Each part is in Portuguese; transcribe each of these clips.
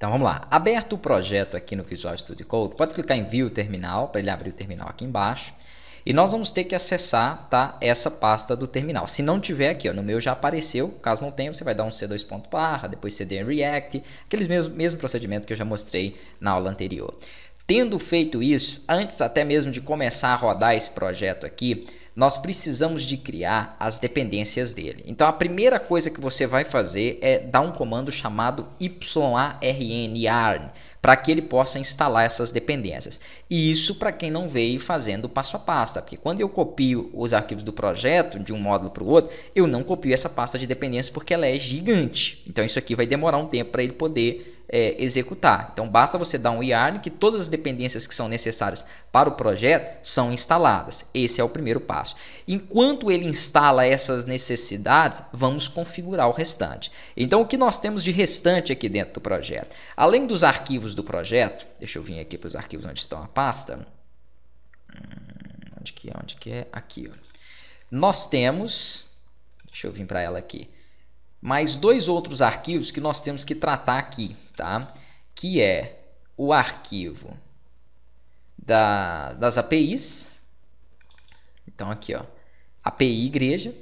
Então vamos lá. Aberto o projeto aqui no Visual Studio Code, pode clicar em View Terminal para ele abrir o terminal aqui embaixo. E nós vamos ter que acessar tá, essa pasta do terminal. Se não tiver aqui, ó, no meu já apareceu. Caso não tenha, você vai dar um C2 ponto barra, depois CD React, aqueles mesmo, mesmo procedimento que eu já mostrei na aula anterior. Tendo feito isso, antes até mesmo de começar a rodar esse projeto aqui, nós precisamos de criar as dependências dele. Então a primeira coisa que você vai fazer é dar um comando chamado yarn para que ele possa instalar essas dependências. E isso para quem não veio fazendo passo a passo, tá? porque quando eu copio os arquivos do projeto de um módulo para o outro, eu não copio essa pasta de dependências porque ela é gigante. Então isso aqui vai demorar um tempo para ele poder é, executar. Então basta você dar um yarn que todas as dependências que são necessárias para o projeto são instaladas. Esse é o primeiro passo. Enquanto ele instala essas necessidades, vamos configurar o restante. Então o que nós temos de restante aqui dentro do projeto? Além dos arquivos do projeto, deixa eu vir aqui para os arquivos onde estão a pasta. Hum, onde que é? Onde que é? Aqui. Ó. Nós temos, deixa eu vir para ela aqui mais dois outros arquivos que nós temos que tratar aqui, tá? Que é o arquivo da, das APIs, então aqui ó, API igreja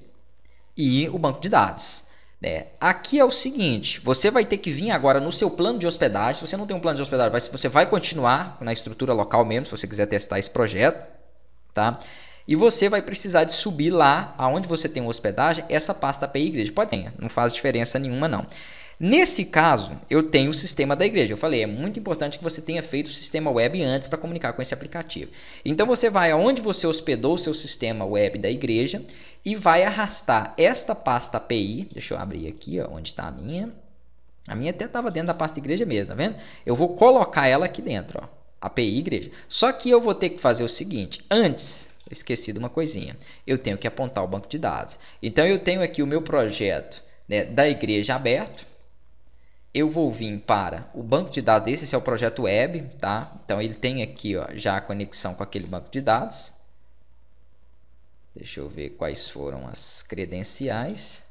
e o banco de dados. É, aqui é o seguinte, você vai ter que vir agora no seu plano de hospedagem, se você não tem um plano de hospedagem, você vai continuar na estrutura local mesmo, se você quiser testar esse projeto, tá? E você vai precisar de subir lá, aonde você tem uma hospedagem, essa pasta API igreja. Pode ter, não faz diferença nenhuma não. Nesse caso, eu tenho o sistema da igreja. Eu falei, é muito importante que você tenha feito o sistema web antes para comunicar com esse aplicativo. Então você vai aonde você hospedou o seu sistema web da igreja e vai arrastar esta pasta API. Deixa eu abrir aqui, ó, onde está a minha. A minha até estava dentro da pasta igreja mesmo, tá vendo? Eu vou colocar ela aqui dentro, ó, API igreja. Só que eu vou ter que fazer o seguinte, antes esqueci de uma coisinha. Eu tenho que apontar o banco de dados. Então eu tenho aqui o meu projeto né, da igreja aberto. Eu vou vir para o banco de dados. Esse é o projeto web, tá? Então ele tem aqui ó, já a conexão com aquele banco de dados. Deixa eu ver quais foram as credenciais.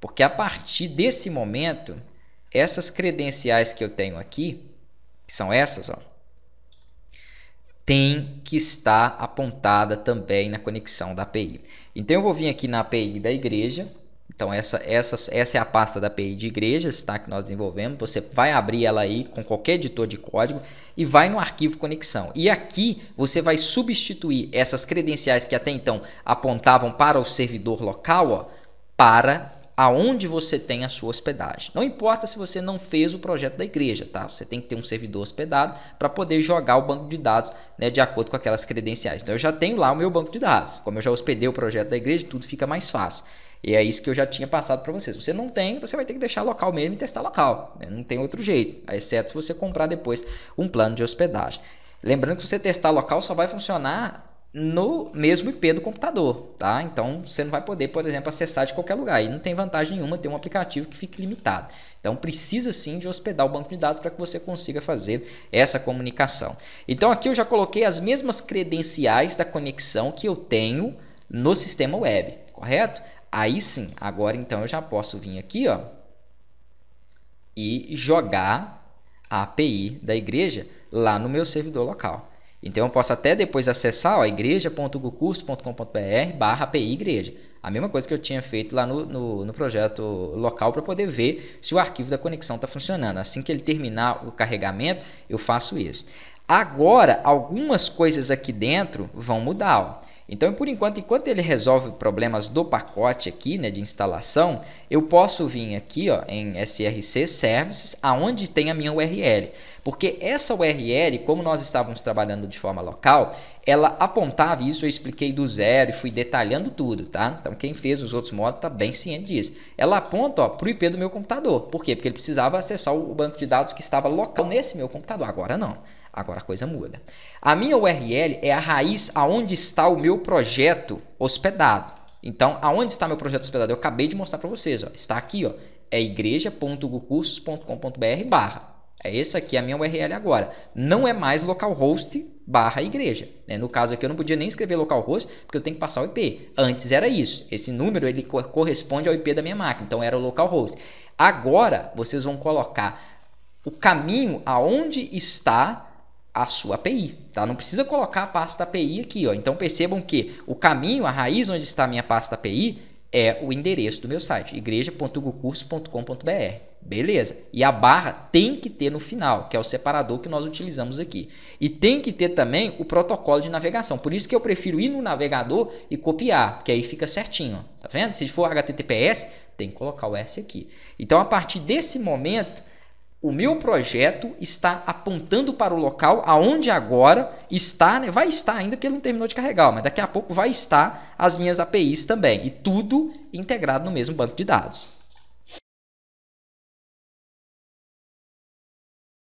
Porque a partir desse momento, essas credenciais que eu tenho aqui, que são essas, ó, tem que estar apontada também na conexão da API. Então eu vou vir aqui na API da igreja. Então essa, essa, essa é a pasta da API de igrejas tá, que nós desenvolvemos. Você vai abrir ela aí com qualquer editor de código e vai no arquivo conexão. E aqui você vai substituir essas credenciais que até então apontavam para o servidor local ó, para aonde você tem a sua hospedagem. Não importa se você não fez o projeto da igreja, tá? Você tem que ter um servidor hospedado para poder jogar o banco de dados né, de acordo com aquelas credenciais. Então eu já tenho lá o meu banco de dados. Como eu já hospedei o projeto da igreja, tudo fica mais fácil. E é isso que eu já tinha passado para vocês. Você não tem, você vai ter que deixar local mesmo e testar local. Né? Não tem outro jeito, exceto se você comprar depois um plano de hospedagem. Lembrando que você testar local só vai funcionar no mesmo IP do computador, tá? Então você não vai poder, por exemplo, acessar de qualquer lugar. E não tem vantagem nenhuma ter um aplicativo que fique limitado. Então precisa sim de hospedar o banco de dados para que você consiga fazer essa comunicação. Então aqui eu já coloquei as mesmas credenciais da conexão que eu tenho no sistema web, correto? Aí sim, agora então eu já posso vir aqui, ó, e jogar a API da igreja lá no meu servidor local. Então eu posso até depois acessar igreja.gucurso.com.br barra API igreja. A mesma coisa que eu tinha feito lá no, no, no projeto local para poder ver se o arquivo da conexão está funcionando. Assim que ele terminar o carregamento, eu faço isso. Agora, algumas coisas aqui dentro vão mudar. Ó. Então, por enquanto, enquanto ele resolve problemas do pacote aqui, né, de instalação, eu posso vir aqui ó, em SRC Services, aonde tem a minha URL. Porque essa URL, como nós estávamos trabalhando de forma local, ela apontava isso, eu expliquei do zero e fui detalhando tudo, tá? Então quem fez os outros modos está bem ciente disso. Ela aponta para o IP do meu computador. Por quê? Porque ele precisava acessar o banco de dados que estava local nesse meu computador. Agora não. Agora a coisa muda. A minha URL é a raiz aonde está o meu projeto hospedado. Então, aonde está meu projeto hospedado? Eu acabei de mostrar para vocês. Ó. Está aqui, ó. é igreja.gucursos.com.br barra. É essa aqui a minha URL agora. Não é mais localhost barra igreja. Né? No caso aqui eu não podia nem escrever localhost porque eu tenho que passar o IP. Antes era isso. Esse número ele corresponde ao IP da minha máquina. Então era o localhost. Agora vocês vão colocar o caminho aonde está a sua API, tá? Não precisa colocar a pasta API aqui, ó. Então percebam que o caminho, a raiz onde está a minha pasta API é o endereço do meu site, igreja.gucurso.com.br. Beleza. E a barra tem que ter no final, que é o separador que nós utilizamos aqui. E tem que ter também o protocolo de navegação. Por isso que eu prefiro ir no navegador e copiar, porque aí fica certinho. Tá vendo? Se for HTTPS, tem que colocar o S aqui. Então, a partir desse momento, o meu projeto está apontando para o local aonde agora está, né? vai estar ainda porque ele não terminou de carregar, mas daqui a pouco vai estar as minhas APIs também e tudo integrado no mesmo banco de dados.